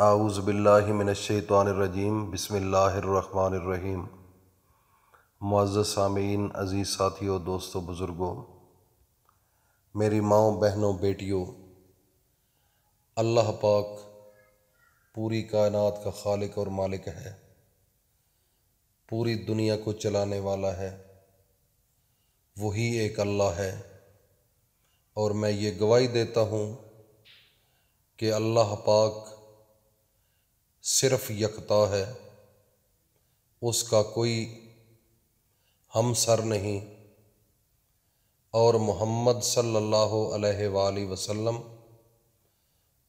आउज़बिल्लिमिनशैतरजीम बसमीम मुआज़ सामीन अज़ीज़ साथियों दोस्तों बुज़ुर्गों मेरी माओ बहनों बेटियों अल्लाह पाक पूरी कायनात का खालिक और मालिक है पूरी दुनिया को चलाने वाला है वही एक अल्लाह है और मैं ये गवाही देता हूँ कि अल्लाह पाक सिर्फ़ यकता है, उसका कोई हम सर नहीं। और मोहम्मद सल्लल्लाहु अलैहि वसल्लम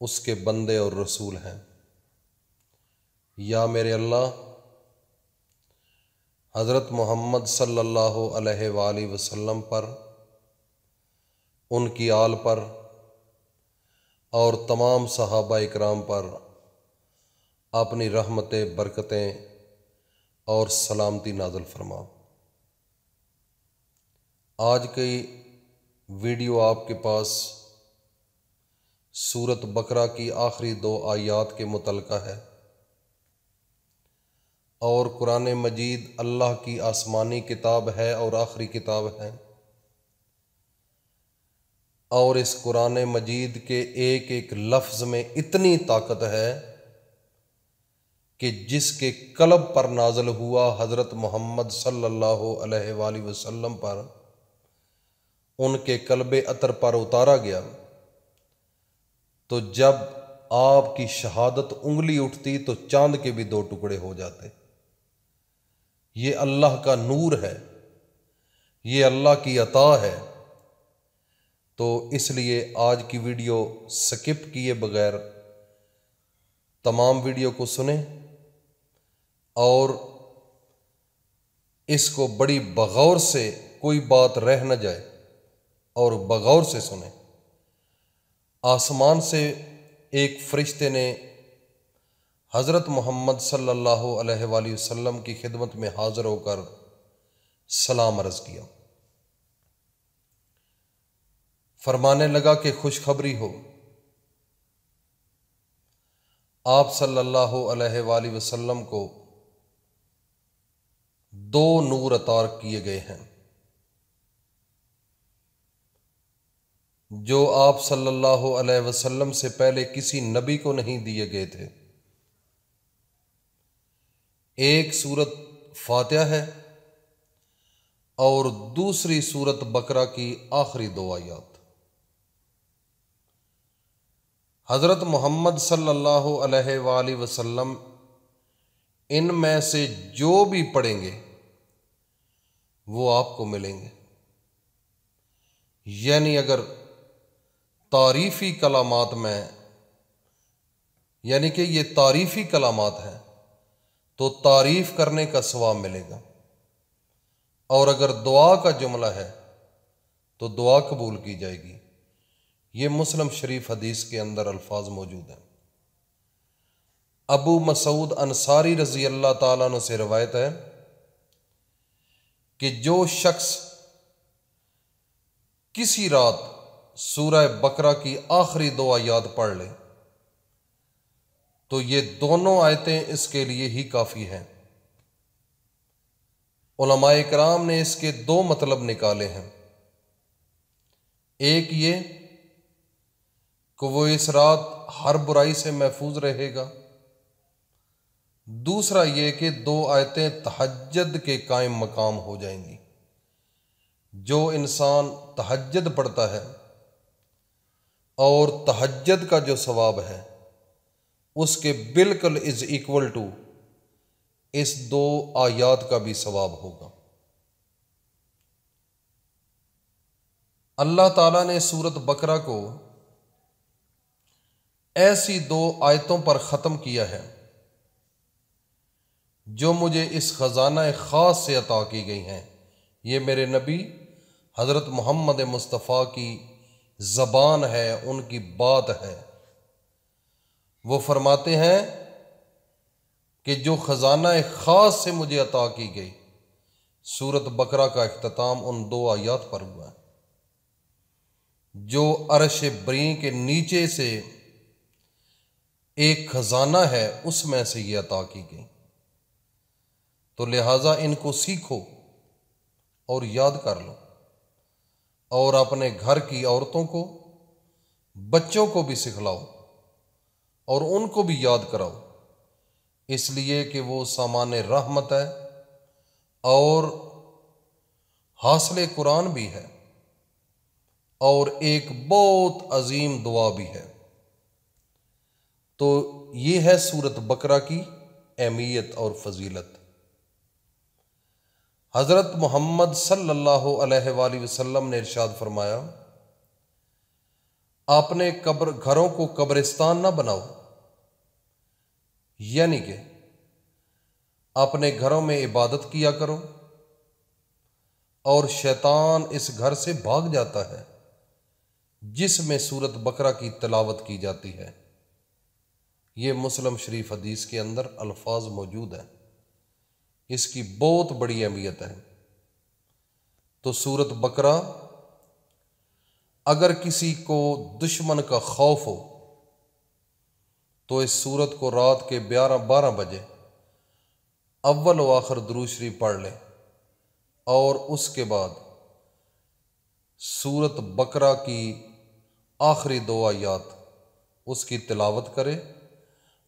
उसके बंदे और रसूल हैं। या मेरे अल्लाह, हज़रत मोहम्मद सल्लल्लाहु अलैहि वसल्लम पर, उनकी आल पर और तमाम सहाबा इकराम पर अपनी रहमतें, बरकतें और सलामती नाजल फरमा। आज की वीडियो आपके पास सूरत बकरा की आखिरी दो आयात के मुतलका है और कुरान मजीद अल्लाह की आसमानी किताब है और आखिरी किताब है और इस कुरान मजीद के एक एक लफ्ज़ में इतनी ताकत है कि जिसके कलब पर नाजल हुआ हज़रत मोहम्मद अलैहि वसल्लम पर उनके कलब अतर पर उतारा गया तो जब आपकी शहादत उंगली उठती तो चाँद के भी दो टुकड़े हो जाते। ये अल्लाह का नूर है, ये अल्लाह की अता है। तो इसलिए आज की वीडियो स्किप किए बगैर तमाम वीडियो को सुने और इसको बड़ी बगौर से कोई बात रह न जाए और बगौर से सुने। आसमान से एक फरिश्ते ने हज़रत मोहम्मद सल्लल्लाहु अलैहि वसल्लम की खिदमत में हाज़िर होकर सलाम अर्ज़ किया। फरमाने लगा कि खुशखबरी हो। आप सल्लल्लाहु अलैहि वसल्लम को दो नूर अतार किए गए हैं। जो आप सल्लल्लाहु अलैहि वसल्लम से पहले किसी नबी को नहीं दिए गए थे। एक सूरत फातिहा है और दूसरी सूरत बकरा की आखिरी दो आयात। हज़रत मोहम्मद सल्लल्लाहु अलैहि वसल्लम इनमें से जो भी पढ़ेंगे वो आपको मिलेंगे। यानी अगर तारीफ़ी कलामात में, यानी कि ये तारीफ़ी कलामात हैं तो तारीफ़ करने का सवाब मिलेगा। और अगर दुआ का जुमला है तो दुआ कबूल की जाएगी। ये मुस्लिम शरीफ हदीस के अंदर अल्फाज मौजूद हैं। अबू मसूद अंसारी रज़ी अल्लाह तु से रवायत है कि जो शख्स किसी रात सूरह बकरा की आखिरी दो आयात पढ़ ले तो ये दोनों आयतें इसके लिए ही काफ़ी हैं। उलमाए कराम ने इसके दो मतलब निकाले हैं। एक ये कि वो इस रात हर बुराई से महफूज रहेगा दूसरा ये कि दो आयतें तहजद के कायम मकाम हो जाएँगी। जो इंसान तहजद पढ़ता है और तहजद का जो सवाब है, उसके बिल्कुल इज़ इक्वल टू इस दो आयात का भी सवाब होगा। अल्लाह ताला ने सूरत बकरा को ऐसी दो आयतों पर ख़त्म किया है जो मुझे इस ख़जाना ख़ास से अता की गई हैं, ये मेरे नबी हज़रत मोहम्मद मुस्तफ़ा की ज़बान है, उनकी बात है। वो फरमाते हैं कि जो ख़जाना ख़ास से मुझे अता की गई, सूरत बकरा का अख्ताम उन दो आयात पर हुआ जो अरश बरी के नीचे से एक खजाना है, उसमें से ये अता की गई। तो लिहाजा इनको सीखो और याद कर लो और अपने घर की औरतों को, बच्चों को भी सिखलाओ और उनको भी याद कराओ। इसलिए कि वो सामान रहमत है और हासिल कुरान भी है और एक बहुत अजीम दुआ भी है। तो ये है सूरत बकरा की अहमियत और फजीलत। हज़रत मोहम्मद सल्लल्लाहु अलैहि ने इरशाद फरमाया, आपने कब्र, घरों को कब्रिस्तान ना बनाओ। यानी कि अपने घरों में इबादत किया करो और शैतान इस घर से भाग जाता है, जिसमें सूरत बकरा की तलावत की जाती है। ये मुस्लिम शरीफ हदीस के अंदर अल्फाज मौजूद हैं। इसकी बहुत बड़ी अहमियत है। तो सूरत बकरा, अगर किसी को दुश्मन का खौफ हो तो इस सूरत को रात के ग्यारह बारह बजे अव्वल व आखिर दरूशरी पढ़ ले और उसके बाद सूरत बकरा की आखिरी दो आयात उसकी तिलावत करे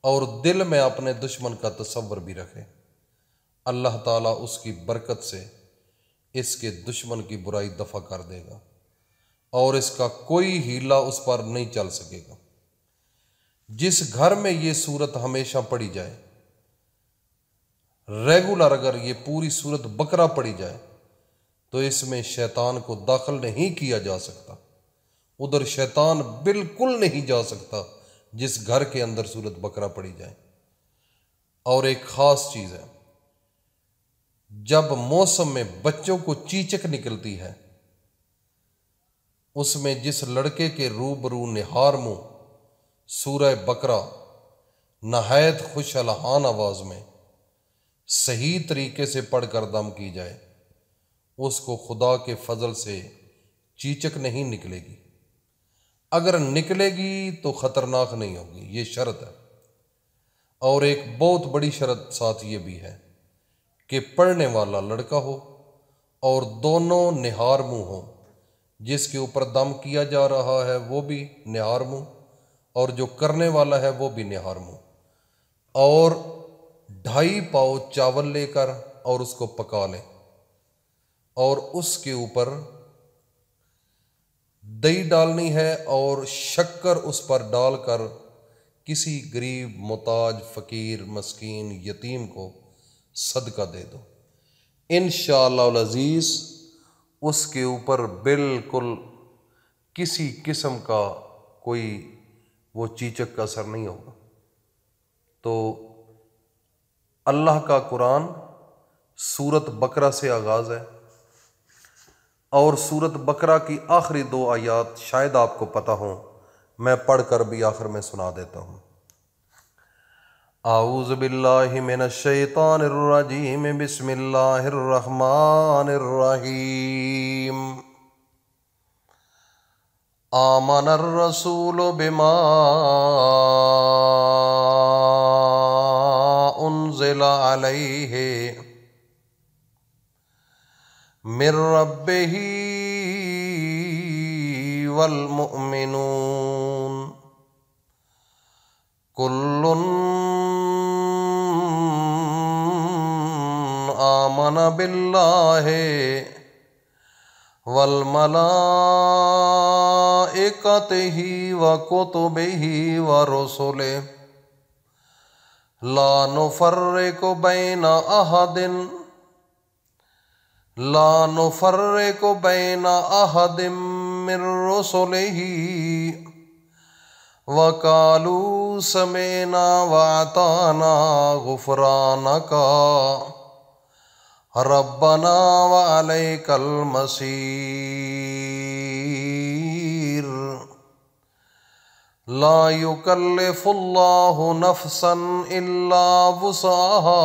और दिल में अपने दुश्मन का तस्वर भी रखे। अल्लाह ताला उसकी बरकत से इसके दुश्मन की बुराई दफ़ा कर देगा और इसका कोई हीला उस पर नहीं चल सकेगा। जिस घर में ये सूरत हमेशा पड़ी जाए रेगुलर अगर ये पूरी सूरत बकरा पड़ी जाए तो इसमें शैतान को दाखिल नहीं किया जा सकता। उधर शैतान बिल्कुल नहीं जा सकता जिस घर के अंदर सूरत बकरा पड़ी जाए। और एक ख़ास चीज़ है जब मौसम में बच्चों को चीचक निकलती है, उसमें जिस लड़के के रूबरू निहार मुँह, सूरह बकरा, नहायत खुश अलहान आवाज़ में सही तरीके से पढ़कर दम की जाए, उसको खुदा के फजल से चीचक नहीं निकलेगी। अगर निकलेगी तो ख़तरनाक नहीं होगी, ये शर्त है। और एक बहुत बड़ी शर्त साथ ये भी है कि पढ़ने वाला लड़का हो और दोनों निहार मुँह हो। जिसके ऊपर दम किया जा रहा है, वो भी निहार मुँह और जो करने वाला है, वो भी निहार मुँह। और ढाई पाव चावल लेकर और उसको पका लें। और उसके ऊपर दही डालनी है और शक्कर उस पर डालकर किसी गरीब, मोताज, फ़कीर, मस्कीन, यतीम को सदका दे दो। इन अज़ीज़, उसके ऊपर बिल्कुल किसी किस्म का कोई वो चीचक का असर नहीं होगा। तो अल्लाह का कुरान सूरत बकरा से आगाज़ है, और सूरत बकरा की आखिरी दो आयात शायद आपको पता हो, मैं पढ़कर भी आखिर में सुना देता हूँ। आउज़बिल्लिमिनशैतानरजीम बिस्मिल्लाहिर्रहमानिर्रहीम आमन रसूल बिमा उनजिला अलैहि मिर रब्बिही वलमुमिनून कुल्लुन आमन बिल्लाहि वलमलाइकतिही व कुतुबिही व रुसुलिhi ला नुफर्रिकु बैन अहदिन। ला नुफर्रिकु बैन अहदिम मिर रुसुलिही। वकालू समेना वाताना गुफरानका। रब्बना वालैकल मसीर। ला युकल्लिफुल्लाहु नफ्सन इल्ला वुसाहा।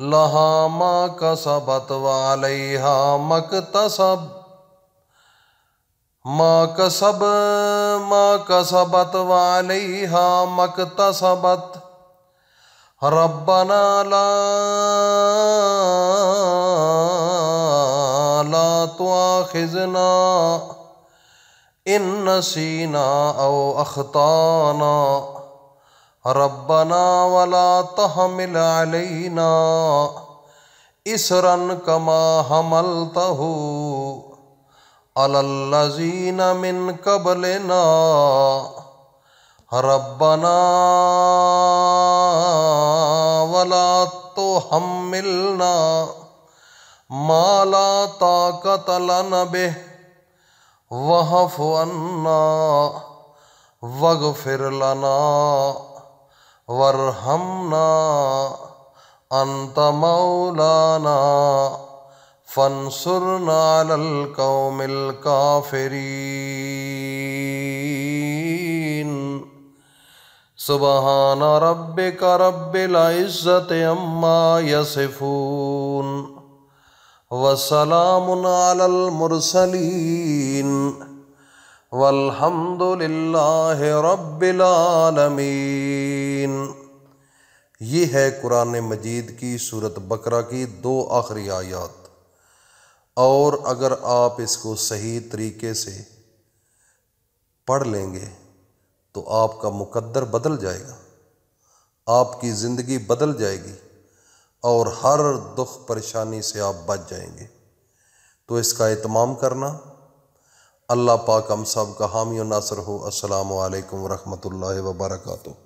लहा मा कसबत वालैहा मकतसब। माँ कसब, माँ कसबत वालिहा मकतसबत। रब्बना ला ला तुआखिजना इन नसीना औ अखताना। रब्बना वला तहमिल अलैना, इसरन कमा हमलतहु। अलल्लजीन मिन कबलना रब्बना वला तो हम मिलना माला ताकत लन बे वहफ अन्ना वगफिर लना वरहमना अंत मौलाना फन फनसुरना कौमिल काफिरीन। सुबहान रब्बिक रब्बिल इज़्ज़त अम्मा यसिफून। मुरसलीन। वल्हम्दुलिल्लाहि रब्बिल आलमीन। ये है कुरान मजीद की सूरत बकरा की दो आखिरी आयात। और अगर आप इसको सही तरीके से पढ़ लेंगे तो आपका मुकद्दर बदल जाएगा। आपकी ज़िंदगी बदल जाएगी और हर दुख परेशानी से आप बच जाएँगे। तो इसका एहतमाम करना। अल्लाह पाक हम सब का हामी नासर हो। असलकम वालेकुम रहमतुल्लाहि व बरकातुहू